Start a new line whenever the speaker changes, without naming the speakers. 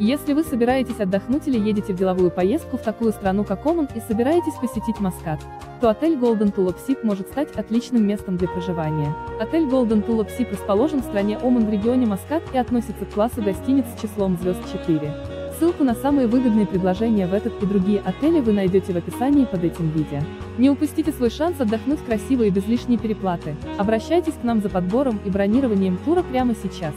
Если вы собираетесь отдохнуть или едете в деловую поездку в такую страну как Оман и собираетесь посетить Маскат, то отель Golden Tulip Sip может стать отличным местом для проживания. Отель Golden Tulip Sip расположен в стране Оман в регионе Маскат и относится к классу гостиниц с числом звезд 4. Ссылку на самые выгодные предложения в этот и другие отели вы найдете в описании под этим видео. Не упустите свой шанс отдохнуть красиво и без лишней переплаты. Обращайтесь к нам за подбором и бронированием тура прямо сейчас.